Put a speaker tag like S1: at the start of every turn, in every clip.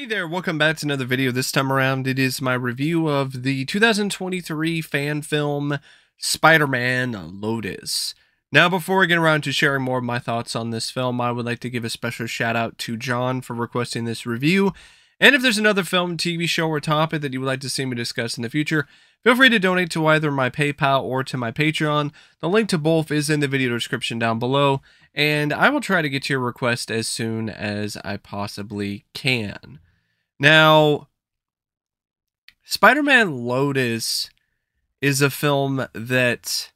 S1: Hey there, welcome back to another video. This time around, it is my review of the 2023 fan film Spider-Man Lotus. Now, before we get around to sharing more of my thoughts on this film, I would like to give a special shout out to John for requesting this review. And if there's another film, TV show, or topic that you would like to see me discuss in the future, feel free to donate to either my PayPal or to my Patreon. The link to both is in the video description down below and I will try to get to your request as soon as I possibly can. Now, Spider Man Lotus is a film that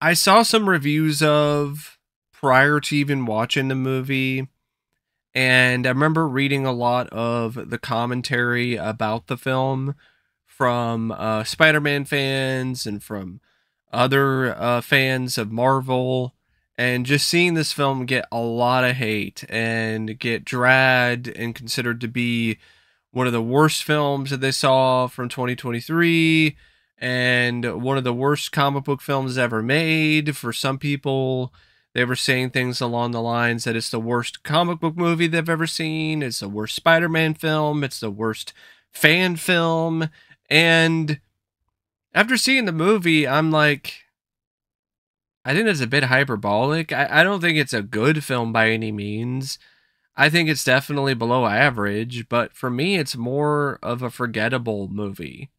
S1: I saw some reviews of prior to even watching the movie. And I remember reading a lot of the commentary about the film from uh, Spider Man fans and from other uh, fans of Marvel and just seeing this film get a lot of hate and get dragged and considered to be one of the worst films that they saw from 2023 and one of the worst comic book films ever made. For some people they were saying things along the lines that it's the worst comic book movie they've ever seen. It's the worst spider-man film. It's the worst fan film. And after seeing the movie i'm like I think it's a bit hyperbolic. I, I don't think it's a good film by any means. I think it's definitely below average, but for me, it's more of a forgettable movie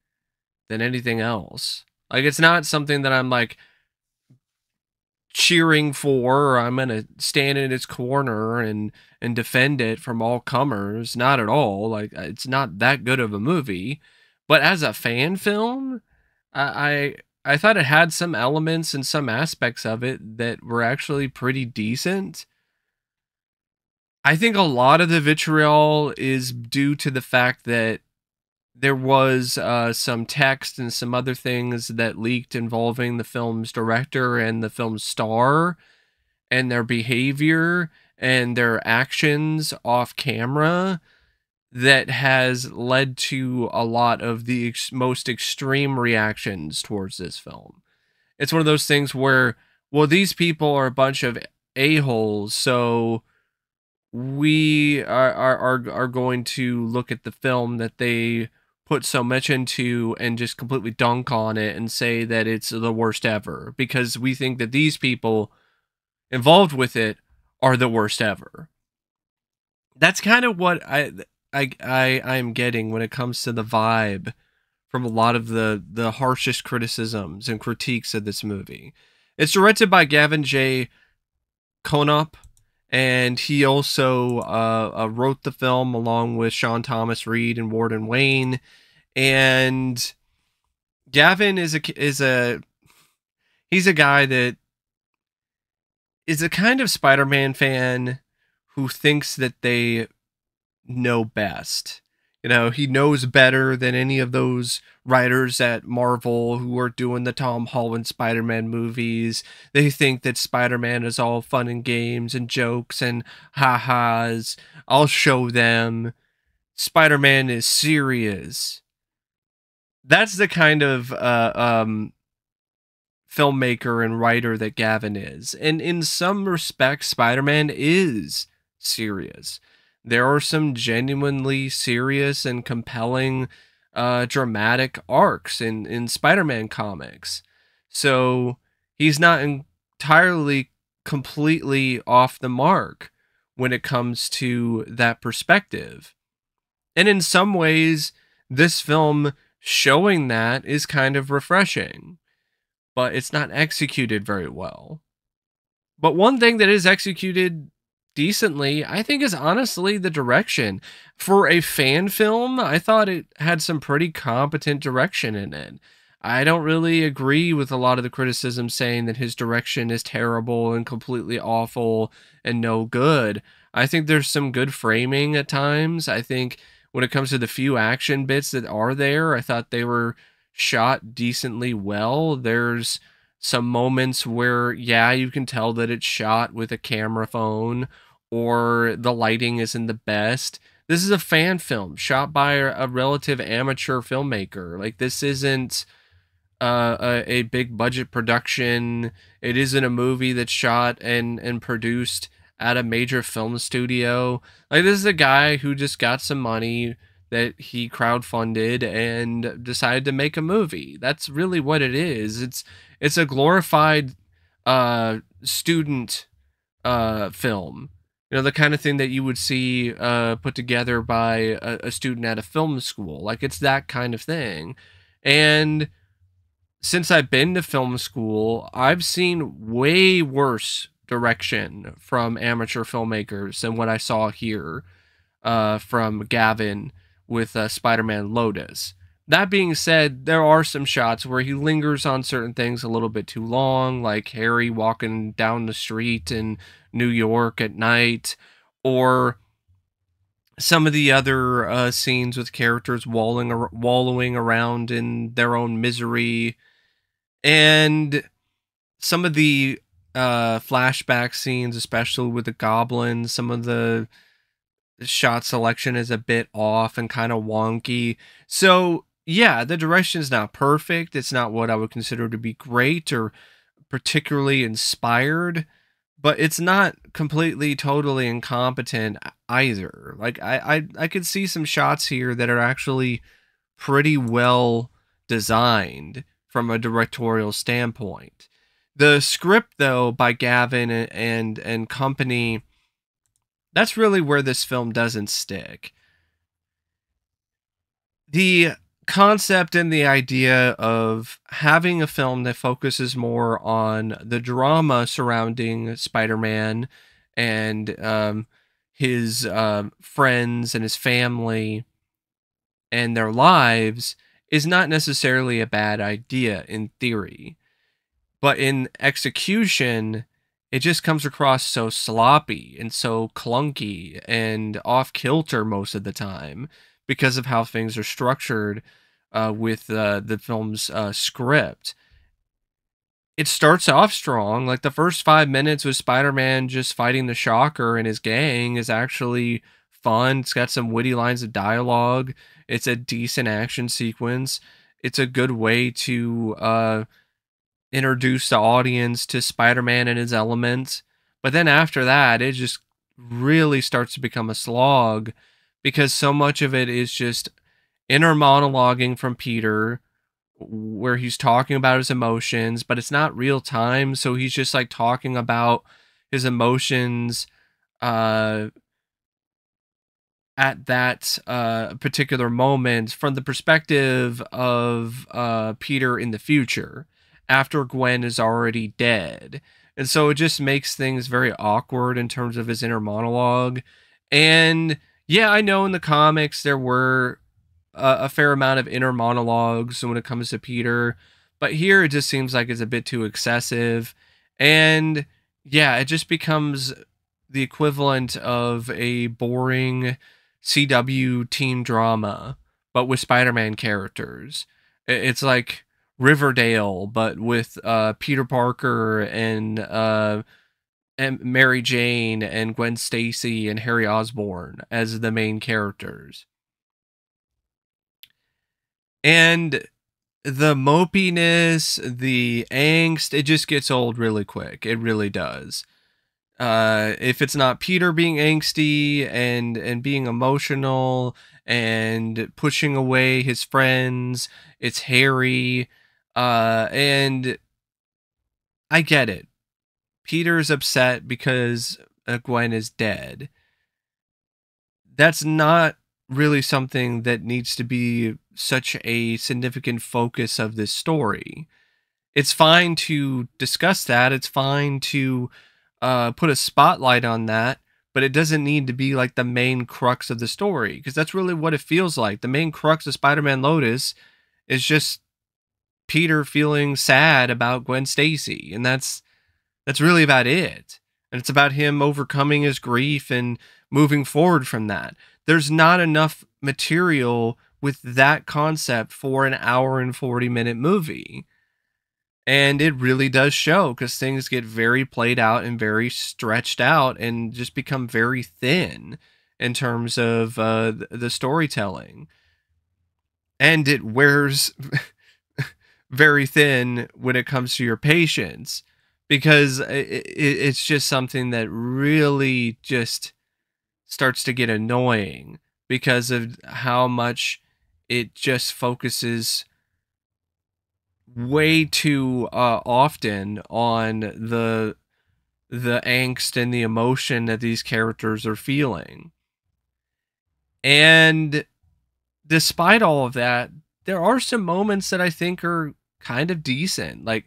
S1: than anything else. Like, it's not something that I'm like cheering for, or I'm gonna stand in its corner and and defend it from all comers. Not at all. Like, it's not that good of a movie. But as a fan film, I, I thought it had some elements and some aspects of it that were actually pretty decent. I think a lot of the vitriol is due to the fact that there was uh, some text and some other things that leaked involving the film's director and the film's star and their behavior and their actions off camera that has led to a lot of the ex- most extreme reactions towards this film. It's one of those things where, well, these people are a bunch of a-holes, so we are, are, are, are going to look at the film that they put so much into and just completely dunk on it and say that it's the worst ever because we think that these people involved with it are the worst ever. That's kind of what I I I am getting when it comes to the vibe from a lot of the the harshest criticisms and critiques of this movie. It's directed by Gavin J. Konop, and he also uh, uh, wrote the film along with Sean Thomas Reid and Warden Wayne. And Gavin is a is a he's a guy that is a kind of Spider-Man fan who thinks that they know best. You know, he knows better than any of those writers at Marvel who are doing the Tom Holland Spider Man movies. They think that Spider Man is all fun and games and jokes and ha ha's. I'll show them. Spider Man is serious. That's the kind of uh, um, filmmaker and writer that Gavin is. And in some respects, Spider Man is serious there are some genuinely serious and compelling uh, dramatic arcs in, in Spider-Man comics. So he's not entirely completely off the mark when it comes to that perspective. And in some ways, this film showing that is kind of refreshing, but it's not executed very well. But one thing that is executed decently, I think is honestly the direction. For a fan film, I thought it had some pretty competent direction in it. I don't really agree with a lot of the criticism saying that his direction is terrible and completely awful and no good. I think there's some good framing at times. I think when it comes to the few action bits that are there, I thought they were shot decently well. There's some moments where, yeah, you can tell that it's shot with a camera phone or the lighting isn't the best. This is a fan film shot by a relative amateur filmmaker. Like this isn't uh, a, a big budget production. It isn't a movie that's shot and and produced at a major film studio. Like this is a guy who just got some money that he crowdfunded and decided to make a movie. That's really what it is. It's it's a glorified uh student uh film. You know, the kind of thing that you would see uh put together by a, a student at a film school. Like it's that kind of thing. And since I've been to film school, I've seen way worse direction from amateur filmmakers than what I saw here uh, from Gavin with uh, Spider Man Lotus. That being said, there are some shots where he lingers on certain things a little bit too long, like Harry walking down the street in New York at night, or some of the other uh, scenes with characters wallowing, wallowing around in their own misery, and some of the uh, flashback scenes, especially with the goblins, some of the shot selection is a bit off and kind of wonky. So, yeah, the direction is not perfect. It's not what I would consider to be great or particularly inspired, but it's not completely totally incompetent either. Like I I I could see some shots here that are actually pretty well designed from a directorial standpoint. The script though by Gavin and and, and company that's really where this film doesn't stick. The concept and the idea of having a film that focuses more on the drama surrounding Spider-Man and um, his um, friends and his family and their lives is not necessarily a bad idea in theory. But in execution, it just comes across so sloppy and so clunky and off kilter most of the time because of how things are structured uh, with uh, the film's uh, script. It starts off strong. Like the first five minutes with Spider Man just fighting the Shocker and his gang is actually fun. It's got some witty lines of dialogue. It's a decent action sequence. It's a good way to uh, introduce the audience to Spider-Man and his elements. But then after that, it just really starts to become a slog because so much of it is just inner monologuing from Peter where he's talking about his emotions, but it's not real time, so he's just like talking about his emotions uh at that uh, particular moment from the perspective of uh, Peter in the future after Gwen is already dead. And so it just makes things very awkward in terms of his inner monologue. And yeah, I know in the comics there were a, a fair amount of inner monologues when it comes to Peter, but here it just seems like it's a bit too excessive. And yeah, it just becomes the equivalent of a boring CW teen drama, but with Spider Man characters. It's like Riverdale, but with uh, Peter Parker and uh, and Mary Jane and Gwen Stacy and Harry Osborn as the main characters. And the mopiness, the angst, it just gets old really quick. It really does. Uh, if it's not Peter being angsty and and being emotional and pushing away his friends, it's Harry uh, and I get it. Peter's upset because uh, Gwen is dead. That's not really something that needs to be such a significant focus of this story. It's fine to discuss that. It's fine to uh, put a spotlight on that, but it doesn't need to be like the main crux of the story because that's really what it feels like. The main crux of Spider Man Lotus is just Peter feeling sad about Gwen Stacy, and that's that's really about it. And it's about him overcoming his grief and moving forward from that. There's not enough material with that concept for an hour and 40 minute movie. And it really does show because things get very played out and very stretched out and just become very thin in terms of uh, the storytelling. And it wears very thin when it comes to your patience because it, it, it's just something that really just starts to get annoying because of how much it just focuses way too uh, often on the the angst and the emotion that these characters are feeling. And despite all of that, there are some moments that I think are kind of decent. Like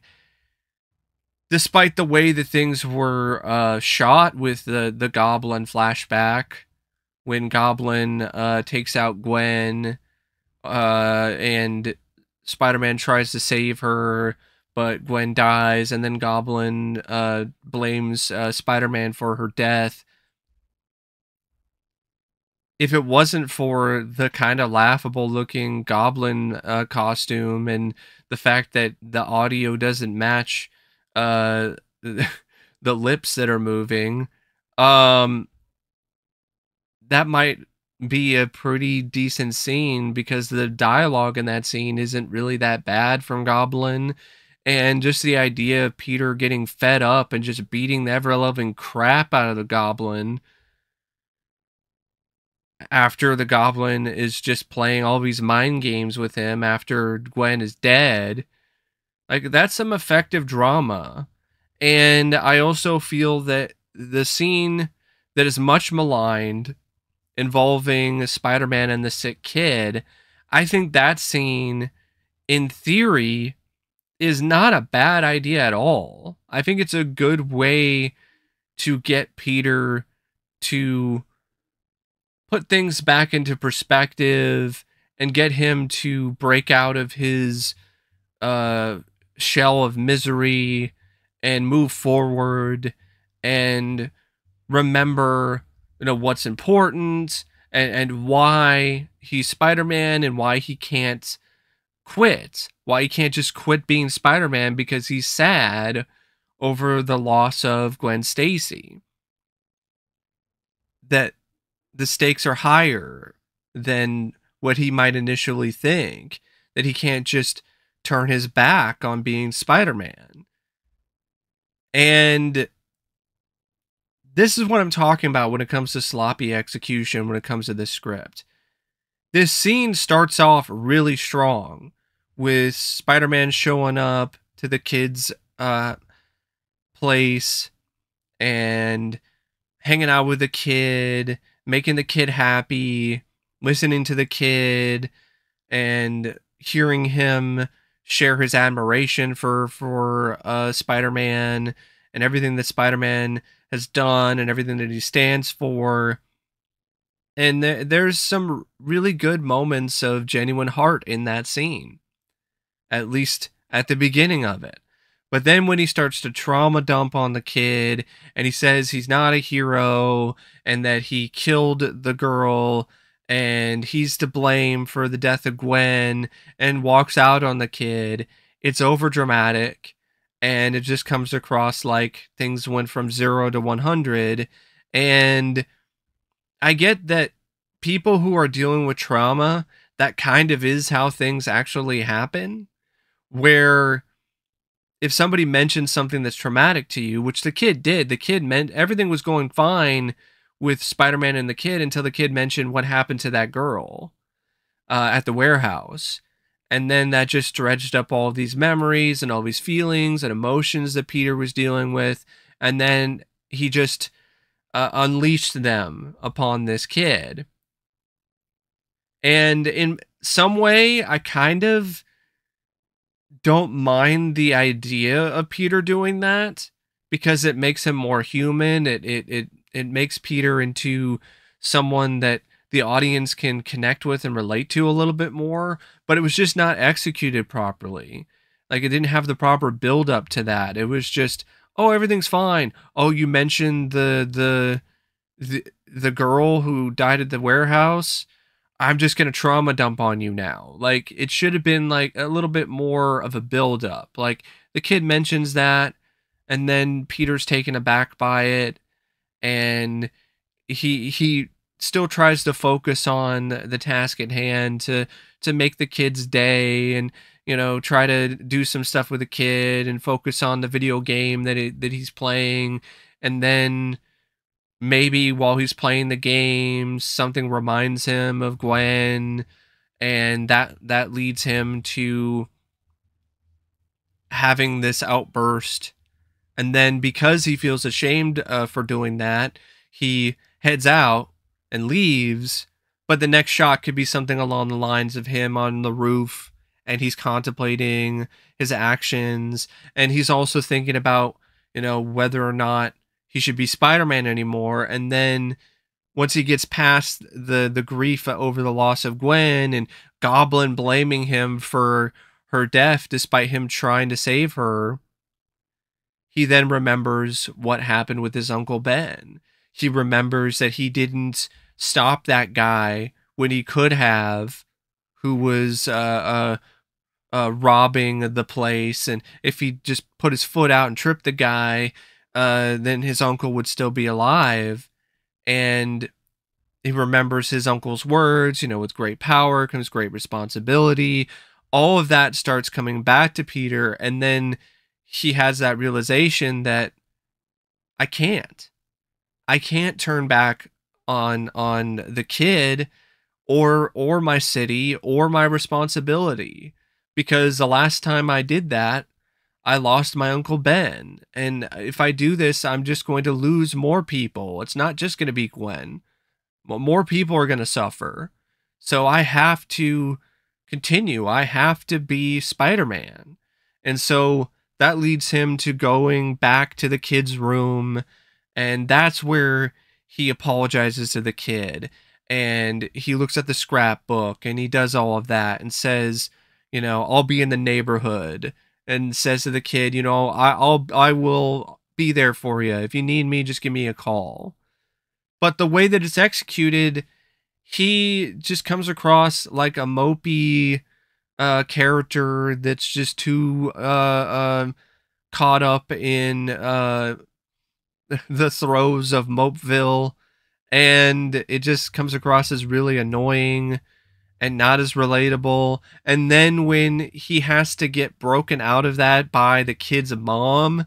S1: despite the way that things were uh, shot with the the goblin flashback when goblin uh, takes out Gwen uh, and Spider-Man tries to save her but Gwen dies, and then Goblin uh, blames uh, Spider Man for her death. If it wasn't for the kind of laughable looking Goblin uh, costume and the fact that the audio doesn't match uh, the lips that are moving, um, that might be a pretty decent scene because the dialogue in that scene isn't really that bad from Goblin and just the idea of Peter getting fed up and just beating the ever loving crap out of the goblin after the goblin is just playing all these mind games with him after Gwen is dead. Like, that's some effective drama. And I also feel that the scene that is much maligned involving Spider Man and the sick kid, I think that scene, in theory, is not a bad idea at all. I think it's a good way to get Peter to put things back into perspective and get him to break out of his uh, shell of misery and move forward and remember you know what's important and, and why he's spider-man and why he can't quit. Why he can't just quit being Spider Man because he's sad over the loss of Gwen Stacy. That the stakes are higher than what he might initially think. That he can't just turn his back on being Spider Man. And this is what I'm talking about when it comes to sloppy execution, when it comes to this script. This scene starts off really strong with Spider-Man showing up to the kids' uh, place and hanging out with the kid, making the kid happy, listening to the kid, and hearing him share his admiration for for uh, Spider-Man and everything that Spider-Man has done and everything that he stands for. And th- there's some really good moments of genuine heart in that scene at least at the beginning of it but then when he starts to trauma dump on the kid and he says he's not a hero and that he killed the girl and he's to blame for the death of Gwen and walks out on the kid, it's over dramatic and it just comes across like things went from 0 to 100 and I get that people who are dealing with trauma, that kind of is how things actually happen. Where if somebody mentions something that's traumatic to you, which the kid did, the kid meant everything was going fine with Spider Man and the kid until the kid mentioned what happened to that girl uh, at the warehouse. And then that just dredged up all these memories and all these feelings and emotions that Peter was dealing with. And then he just uh, unleashed them upon this kid. And in some way, I kind of don't mind the idea of Peter doing that because it makes him more human. It it it it makes Peter into someone that the audience can connect with and relate to a little bit more, but it was just not executed properly. Like it didn't have the proper build up to that. It was just, oh, everything's fine. Oh, you mentioned the the the the girl who died at the warehouse. I'm just gonna trauma dump on you now. Like it should have been like a little bit more of a build up. Like the kid mentions that, and then Peter's taken aback by it, and he he still tries to focus on the task at hand to to make the kid's day and you know, try to do some stuff with the kid and focus on the video game that it, that he's playing, and then maybe while he's playing the game, something reminds him of Gwen, and that that leads him to having this outburst. And then because he feels ashamed uh, for doing that, he heads out and leaves. But the next shot could be something along the lines of him on the roof and he's contemplating his actions and he's also thinking about you know whether or not he should be spider-man anymore. And then once he gets past the the grief over the loss of gwen and goblin blaming him for her death despite him trying to save her he then remembers what happened with his uncle ben. He remembers that he didn't stop that guy when he could have who was uh, uh, uh, robbing the place, and if he just put his foot out and tripped the guy, uh, then his uncle would still be alive. And he remembers his uncle's words, you know, with great power comes great responsibility. All of that starts coming back to Peter, and then he has that realization that I can't. I can't turn back on on the kid or or my city or my responsibility because the last time I did that, I lost my Uncle Ben. And if I do this, I'm just going to lose more people. It's not just going to be Gwen, more people are going to suffer. So I have to continue. I have to be Spider Man. And so that leads him to going back to the kid's room. And that's where he apologizes to the kid. And he looks at the scrapbook and he does all of that and says, you know, I'll be in the neighborhood and says to the kid, you know, I, I'll I will be there for you. If you need me, just give me a call. But the way that it's executed, he just comes across like a mopey uh, character that's just too uh, uh, caught up in uh, the throes of Mopeville, and it just comes across as really annoying and not as relatable. And then when he has to get broken out of that by the kid's mom,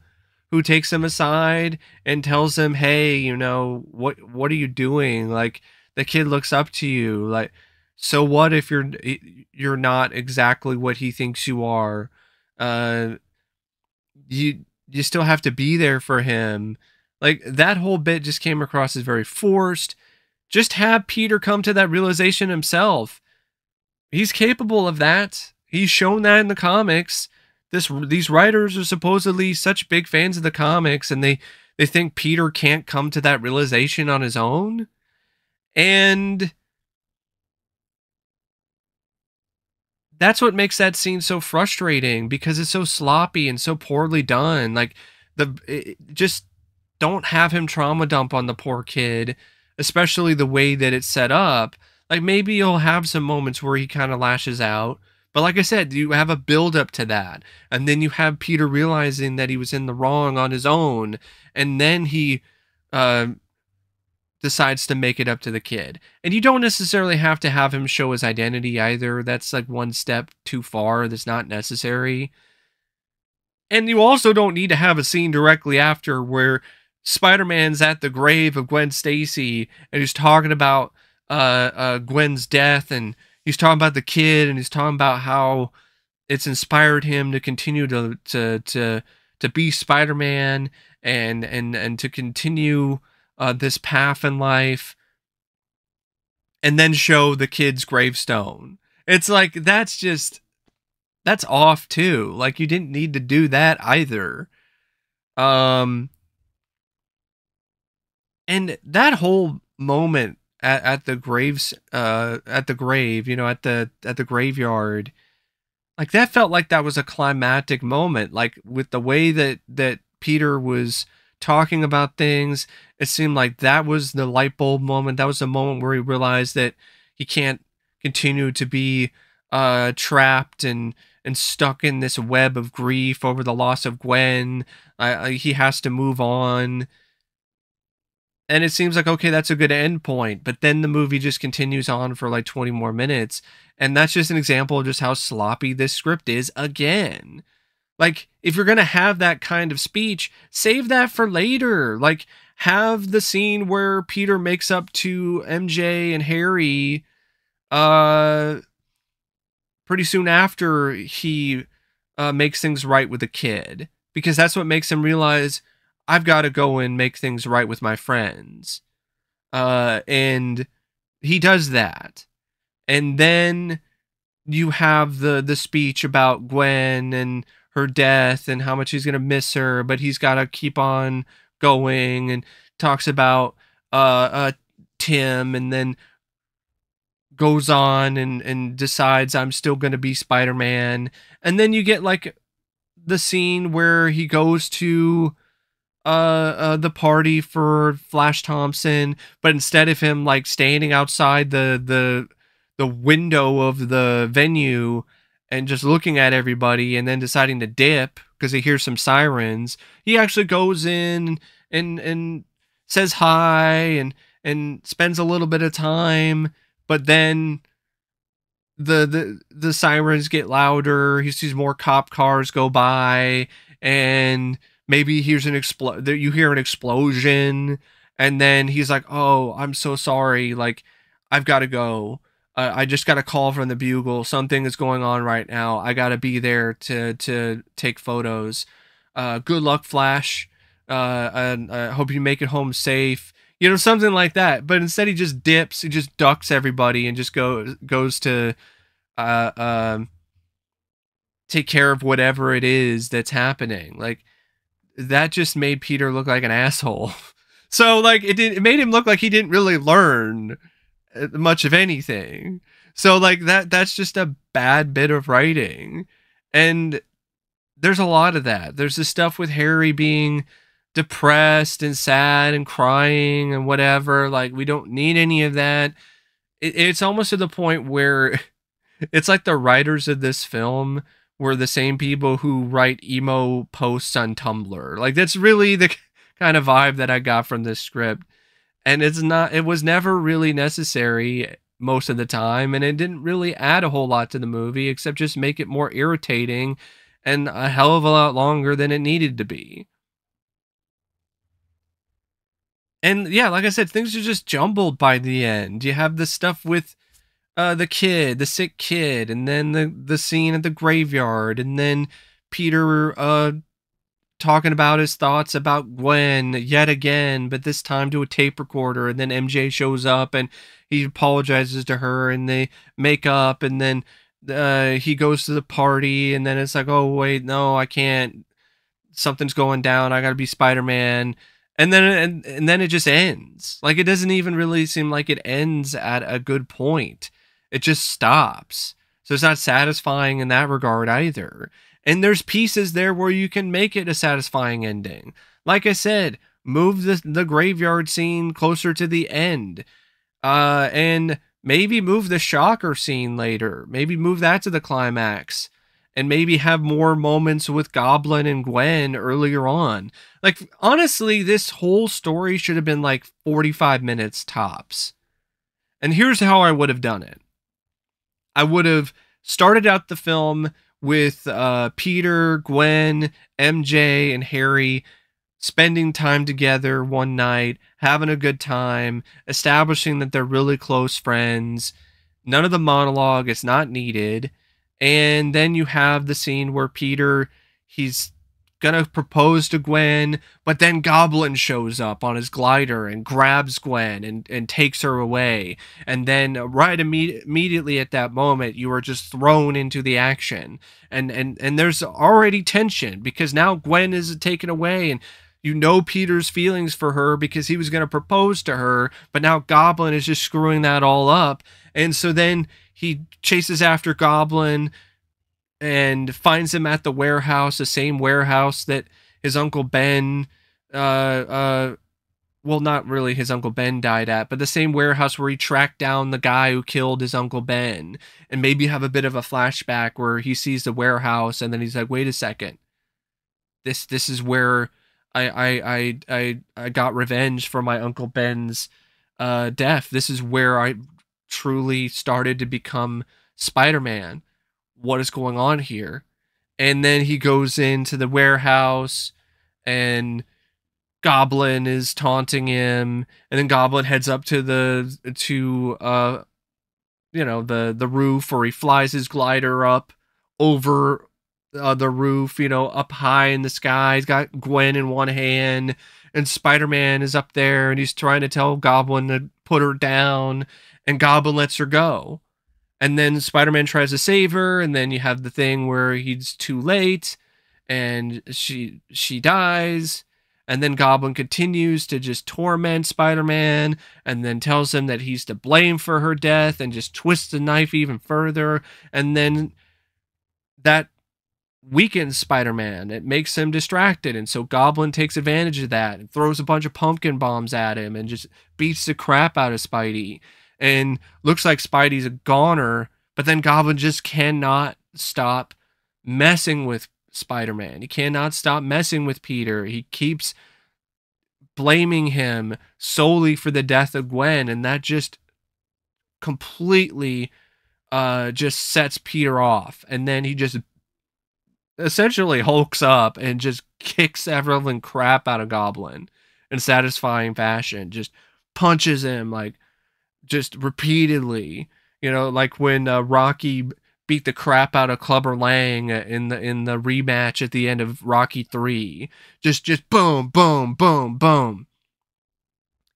S1: who takes him aside and tells him, "Hey, you know what? What are you doing? Like the kid looks up to you. Like, so what if you're you're not exactly what he thinks you are? Uh, you you still have to be there for him." Like that whole bit just came across as very forced. Just have Peter come to that realization himself He's capable of that. He's shown that in the comics. This these writers are supposedly such big fans of the comics and they they think Peter can't come to that realization on his own. And that's what makes that scene so frustrating because it's so sloppy and so poorly done. Like the it, just don't have him trauma dump on the poor kid, especially the way that it's set up like maybe he'll have some moments where he kind of lashes out. But like I said, you have a build up to that. And then you have Peter realizing that he was in the wrong on his own. And then he uh, decides to make it up to the kid. And you don't necessarily have to have him show his identity either. That's like one step too far. That's not necessary. And you also don't need to have a scene directly after where Spider Man's at the grave of Gwen Stacy and he's talking about uh, uh, Gwen's death, and he's talking about the kid, and he's talking about how it's inspired him to continue to to to to be Spider-Man and and and to continue uh, this path in life, and then show the kid's gravestone. It's like that's just that's off too. Like you didn't need to do that either. Um and that whole moment at, at the graves uh at the grave you know at the at the graveyard. Like that felt like that was a climactic moment like with the way that that peter was talking about things it seemed like that was the light bulb moment. That was the moment where he realized that he can't continue to be uh trapped and and stuck in this web of grief over the loss of gwen. Uh, he has to move on and it seems like okay that's a good end point but then the movie just continues on for like 20 more minutes and that's just an example of just how sloppy this script is again. Like if you're going to have that kind of speech save that for later. Like have the scene where peter makes up to mj and harry uh pretty soon after he uh, makes things right with the kid because that's what makes him realize I've got to go and make things right with my friends. Uh, and he does that. And then you have the the speech about Gwen and her death and how much he's gonna miss her, but he's got to keep on going and talks about uh, uh Tim and then goes on and and decides I'm still gonna be Spider Man, and then you get like the scene where he goes to uh, uh, the party for Flash Thompson, but instead of him like standing outside the the the window of the venue and just looking at everybody and then deciding to dip because he hears some sirens, he actually goes in and and says hi and and spends a little bit of time, but then the the the sirens get louder. He sees more cop cars go by and maybe here's an explode you hear an explosion and then he's like oh i'm so sorry like i've got to go. Uh, i just got a call from the bugle. Something is going on right now. I got to be there to to take photos. Uh, good luck flash. Uh, and i hope you make it home safe. You know something like that. But instead he just dips he just ducks everybody and just goes goes to uh um take care of whatever it is that's happening. Like that just made Peter look like an asshole. So like it did it made him look like he didn't really learn uh, much of anything. So like that that's just a bad bit of writing. And there's a lot of that. There's this stuff with Harry being depressed and sad and crying and whatever. Like we don't need any of that. It, it's almost to the point where it's like the writers of this film were the same people who write emo posts on Tumblr. Like that's really the kind of vibe that I got from this script. And it's not it was never really necessary most of the time and it didn't really add a whole lot to the movie except just make it more irritating and a hell of a lot longer than it needed to be. And yeah, like I said, things are just jumbled by the end. You have the stuff with uh, the kid, the sick kid, and then the the scene at the graveyard, and then Peter uh, talking about his thoughts about Gwen yet again, but this time to a tape recorder, and then MJ shows up and he apologizes to her, and they make up, and then uh, he goes to the party, and then it's like, oh wait, no, I can't. Something's going down. I gotta be Spider Man and then and, and then it just ends like it doesn't even really seem like it ends at a good point it just stops. So it's not satisfying in that regard either. And there's pieces there where you can make it a satisfying ending. Like I said, move the, the graveyard scene closer to the end. Uh, and maybe move the shocker scene later. Maybe move that to the climax. And maybe have more moments with Goblin and Gwen earlier on. Like, honestly, this whole story should have been like 45 minutes tops. And here's how I would have done it I would have started out the film with uh, Peter, Gwen, MJ, and Harry spending time together one night, having a good time, establishing that they're really close friends. None of the monologue is not needed. And then you have the scene where Peter, he's gonna propose to Gwen, but then Goblin shows up on his glider and grabs Gwen and, and takes her away. And then uh, right imme- immediately at that moment, you are just thrown into the action. And and and there's already tension because now Gwen is taken away and you know Peter's feelings for her because he was going to propose to her, but now Goblin is just screwing that all up. And so then he chases after Goblin and finds him at the warehouse, the same warehouse that his uncle Ben, uh, uh, well, not really his uncle Ben died at, but the same warehouse where he tracked down the guy who killed his uncle Ben, and maybe have a bit of a flashback where he sees the warehouse and then he's like, wait a second, this this is where I I I I, I got revenge for my uncle Ben's uh, death. This is where I truly started to become Spider-Man. What is going on here? And then he goes into the warehouse and Goblin is taunting him and then Goblin heads up to the to uh you know the the roof or he flies his glider up over uh, the roof, you know, up high in the sky. He's got Gwen in one hand, and Spider Man is up there, and he's trying to tell Goblin to put her down, and Goblin lets her go. And then Spider Man tries to save her, and then you have the thing where he's too late, and she she dies. And then Goblin continues to just torment Spider Man and then tells him that he's to blame for her death and just twists the knife even further. And then that weakens Spider-Man. It makes him distracted, and so Goblin takes advantage of that and throws a bunch of pumpkin bombs at him and just beats the crap out of Spidey. And looks like Spidey's a goner, but then Goblin just cannot stop messing with Spider-Man. He cannot stop messing with Peter. He keeps blaming him solely for the death of Gwen, and that just completely uh just sets Peter off. And then he just essentially hulks up and just kicks everyone crap out of Goblin in satisfying fashion. Just punches him like just repeatedly. You know, like when uh, Rocky beat the crap out of Clubber Lang in the in the rematch at the end of Rocky 3. Just just boom, boom, boom, boom.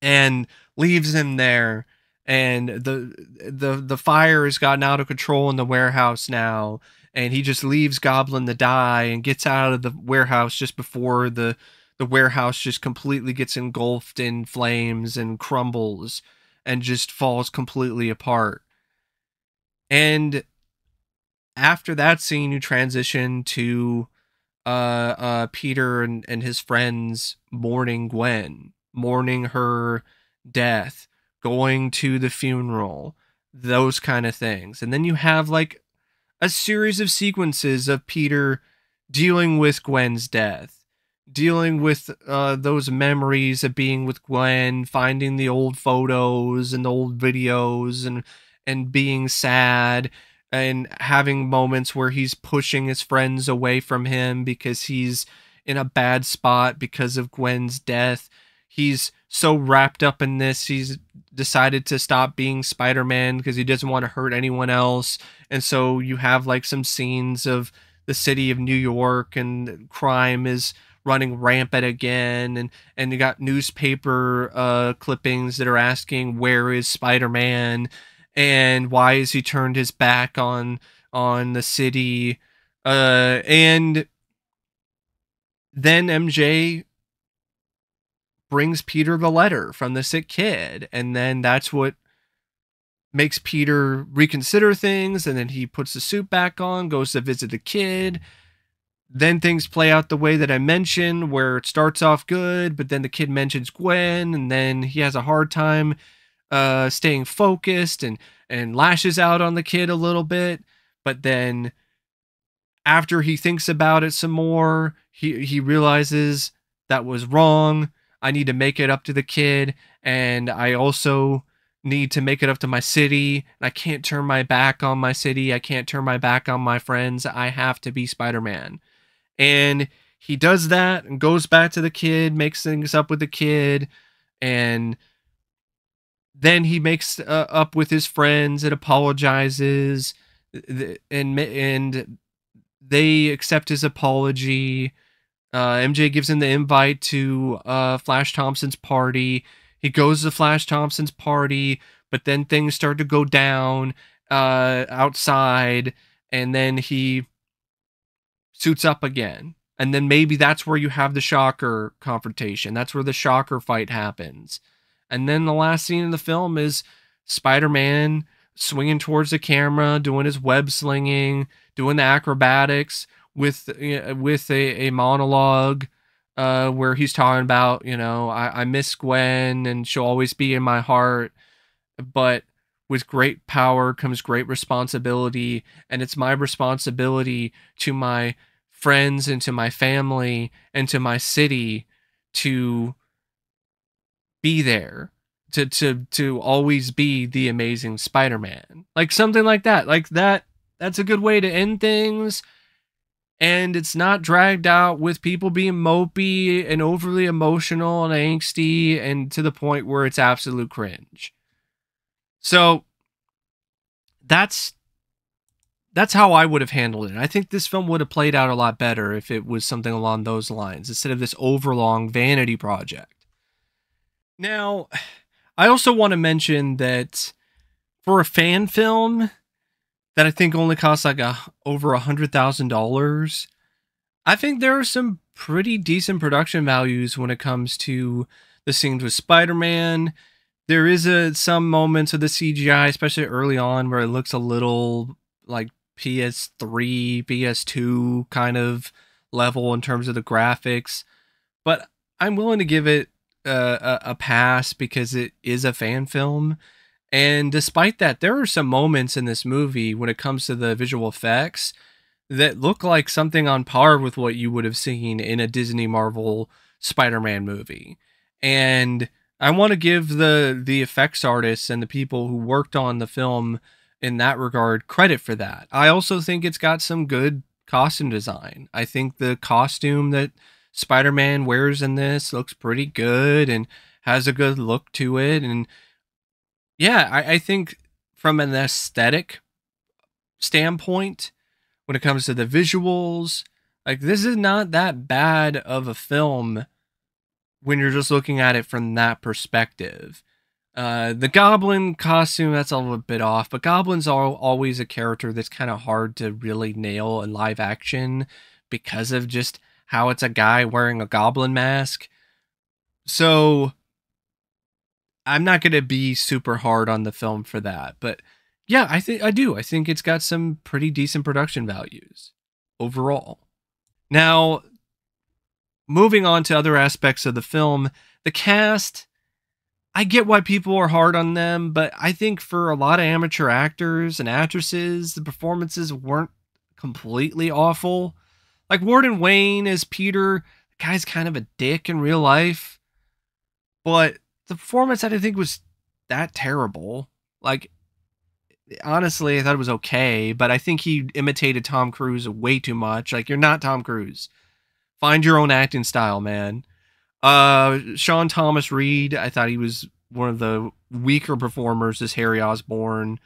S1: And leaves him there and the the the fire has gotten out of control in the warehouse now and he just leaves Goblin to die and gets out of the warehouse just before the the warehouse just completely gets engulfed in flames and crumbles and just falls completely apart. And after that scene, you transition to uh, uh, Peter and, and his friends mourning Gwen, mourning her death, going to the funeral, those kind of things. And then you have like a series of sequences of Peter dealing with Gwen's death, dealing with uh, those memories of being with Gwen, finding the old photos and the old videos, and and being sad and having moments where he's pushing his friends away from him because he's in a bad spot because of Gwen's death. He's so wrapped up in this, he's decided to stop being Spider-Man because he doesn't want to hurt anyone else. And so you have like some scenes of the city of New York and crime is running rampant again and and you got newspaper uh clippings that are asking where is Spider-Man and why has he turned his back on on the city uh and then MJ brings Peter the letter from the sick kid. And then that's what makes Peter reconsider things. And then he puts the suit back on, goes to visit the kid. Then things play out the way that I mentioned, where it starts off good, but then the kid mentions Gwen, and then he has a hard time uh, staying focused and and lashes out on the kid a little bit. But then after he thinks about it some more, he he realizes that was wrong I need to make it up to the kid, and I also need to make it up to my city. I can't turn my back on my city. I can't turn my back on my friends. I have to be Spider Man. And he does that and goes back to the kid, makes things up with the kid, and then he makes uh, up with his friends and apologizes, and and they accept his apology uh, MJ gives him the invite to uh, Flash Thompson's party. He goes to Flash Thompson's party, but then things start to go down uh, outside, and then he suits up again. And then maybe that's where you have the Shocker confrontation. That's where the Shocker fight happens. And then the last scene in the film is Spider Man swinging towards the camera, doing his web slinging, doing the acrobatics with with a, a monologue uh, where he's talking about you know I, I miss Gwen and she'll always be in my heart, but with great power comes great responsibility, and it's my responsibility to my friends and to my family and to my city to be there to to to always be the amazing Spider-Man. Like something like that. Like that that's a good way to end things and it's not dragged out with people being mopey and overly emotional and angsty and to the point where it's absolute cringe. So that's that's how I would have handled it. I think this film would have played out a lot better if it was something along those lines instead of this overlong vanity project. Now, I also want to mention that for a fan film that I think only costs like a over a hundred thousand dollars, I think there are some pretty decent production values when it comes to the scenes with Spider-Man. There is a some moments of the CGI, especially early on, where it looks a little like PS3, PS2 kind of level in terms of the graphics. But I'm willing to give it a, a pass because it is a fan film. And despite that, there are some moments in this movie when it comes to the visual effects that look like something on par with what you would have seen in a Disney Marvel Spider-Man movie. And I want to give the the effects artists and the people who worked on the film in that regard credit for that. I also think it's got some good costume design. I think the costume that Spider Man wears in this looks pretty good and has a good look to it. And yeah, I, I think from an aesthetic standpoint, when it comes to the visuals, like this is not that bad of a film when you're just looking at it from that perspective. Uh, the goblin costume that's a little bit off, but goblins are always a character that's kind of hard to really nail in live action because of just how it's a guy wearing a goblin mask. So I'm not going to be super hard on the film for that, but yeah, I think I do. I think it's got some pretty decent production values overall. Now, moving on to other aspects of the film, the cast I get why people are hard on them, but I think for a lot of amateur actors and actresses, the performances weren't completely awful. Like Warden Wayne as Peter, the guy's kind of a dick in real life. But the performance I didn't think was that terrible. Like honestly, I thought it was okay, but I think he imitated Tom Cruise way too much. Like you're not Tom Cruise. Find your own acting style, man. Uh Sean Thomas Reid, I thought he was one of the weaker performers as Harry Osborn.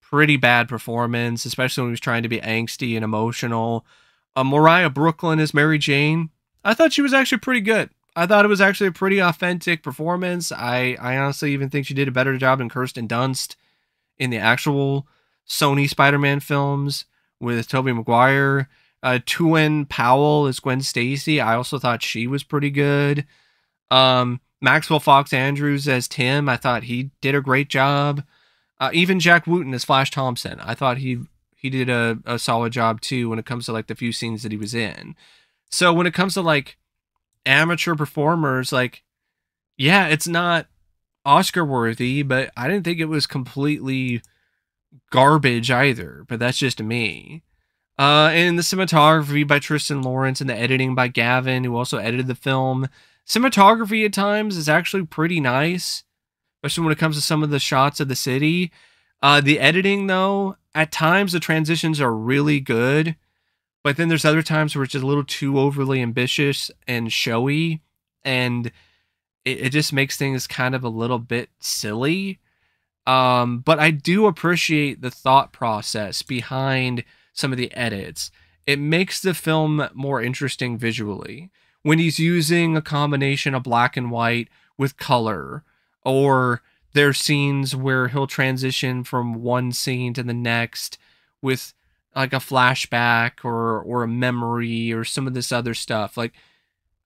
S1: Pretty bad performance, especially when he was trying to be angsty and emotional. Uh, Moriah Brooklyn as Mary Jane. I thought she was actually pretty good. I thought it was actually a pretty authentic performance. I, I honestly even think she did a better job than Kirsten Dunst in the actual Sony Spider-Man films with Tobey Maguire. Uh, Tuyen Powell as Gwen Stacy. I also thought she was pretty good. Um, Maxwell Fox Andrews as Tim. I thought he did a great job. Uh, even Jack Wooten as Flash Thompson. I thought he he did a, a solid job too when it comes to like the few scenes that he was in. So when it comes to like amateur performers, like yeah, it's not Oscar worthy, but I didn't think it was completely garbage either. But that's just me. Uh, and the cinematography by Tristan Lawrence and the editing by Gavin, who also edited the film. Cinematography at times is actually pretty nice, especially when it comes to some of the shots of the city. Uh, the editing, though, at times the transitions are really good, but then there's other times where it's just a little too overly ambitious and showy, and it, it just makes things kind of a little bit silly. Um, but I do appreciate the thought process behind some of the edits. It makes the film more interesting visually when he's using a combination of black and white with color or there's scenes where he'll transition from one scene to the next with like a flashback or or a memory or some of this other stuff like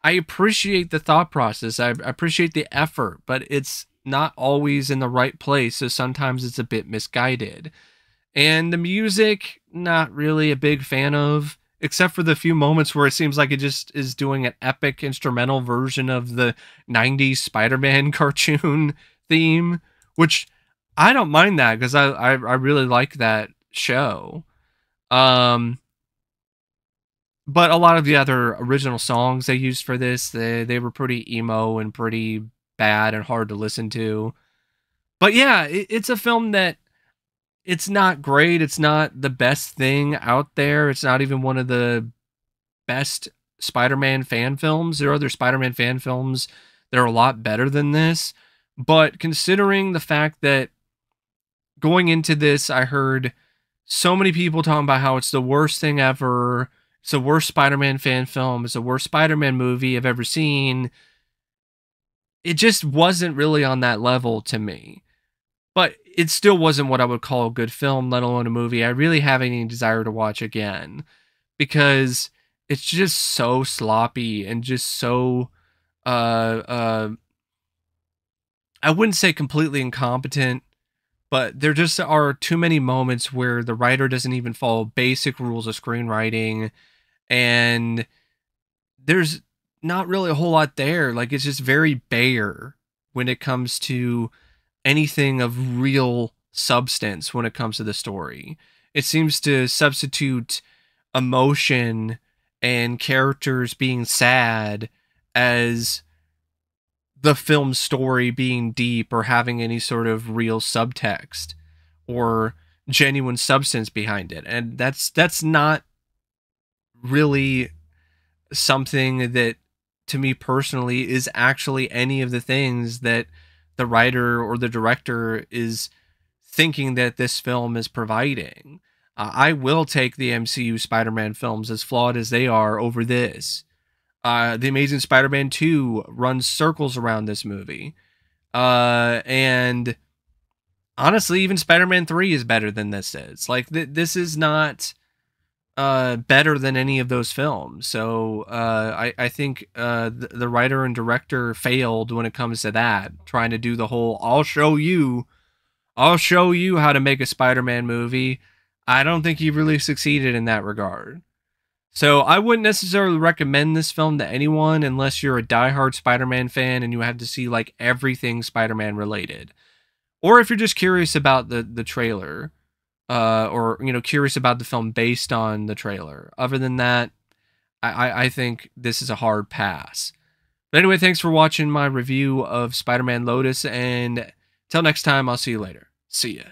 S1: i appreciate the thought process i appreciate the effort but it's not always in the right place so sometimes it's a bit misguided and the music not really a big fan of except for the few moments where it seems like it just is doing an epic instrumental version of the 90s spider-man cartoon theme, which I don't mind that because I, I I really like that show. Um but a lot of the other original songs they used for this, they they were pretty emo and pretty bad and hard to listen to. But yeah, it, it's a film that it's not great. It's not the best thing out there. It's not even one of the best Spider-Man fan films. There are other Spider-Man fan films that are a lot better than this. But considering the fact that going into this, I heard so many people talking about how it's the worst thing ever. It's the worst Spider-Man fan film. It's the worst Spider-Man movie I've ever seen. It just wasn't really on that level to me. But it still wasn't what I would call a good film, let alone a movie I really have any desire to watch again. Because it's just so sloppy and just so uh uh I wouldn't say completely incompetent, but there just are too many moments where the writer doesn't even follow basic rules of screenwriting and there's not really a whole lot there. Like it's just very bare when it comes to anything of real substance when it comes to the story. It seems to substitute emotion and characters being sad as the film story being deep or having any sort of real subtext or genuine substance behind it and that's that's not really something that to me personally is actually any of the things that the writer or the director is thinking that this film is providing uh, I will take the MCU Spider-Man films as flawed as they are over this uh, the Amazing Spider-Man 2 runs circles around this movie. Uh, and honestly, even Spider-Man 3 is better than this is. Like th- this is not uh better than any of those films. So uh I, I think uh the, the writer and director failed when it comes to that, trying to do the whole I'll show you I'll show you how to make a Spider-Man movie. I don't think he really succeeded in that regard. So I wouldn't necessarily recommend this film to anyone unless you're a diehard Spider-Man fan and you have to see like everything Spider-Man related. Or if you're just curious about the the trailer, uh, or you know, curious about the film based on the trailer. Other than that, I, I think this is a hard pass. But anyway, thanks for watching my review of Spider-Man Lotus, and till next time, I'll see you later. See ya.